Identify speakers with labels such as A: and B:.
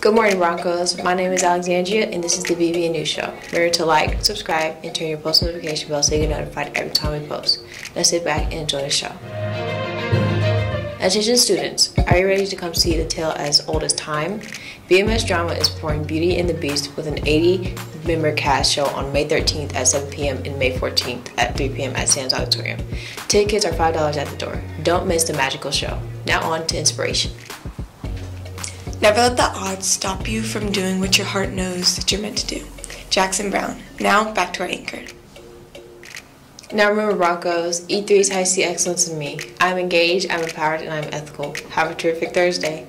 A: Good morning, Broncos. My name is Alexandria, and this is the BBN News Show. Remember to like, subscribe, and turn your post notification bell so you get notified every time we post. Now sit back and enjoy the show. Attention students, are you ready to come see the tale as old as time? BMS Drama is pouring Beauty and the Beast with an 80 member cast show on May 13th at 7 p.m. and May 14th at 3 p.m. at Sam's Auditorium. Tickets are $5 at the door. Don't miss the magical show. Now on to inspiration.
B: Never let the odds stop you from doing what your heart knows that you're meant to do. Jackson Brown. Now back to our anchor.
A: Now remember, Broncos, E3 is how you see excellence in me. I'm engaged, I'm empowered, and I'm ethical. Have a terrific Thursday.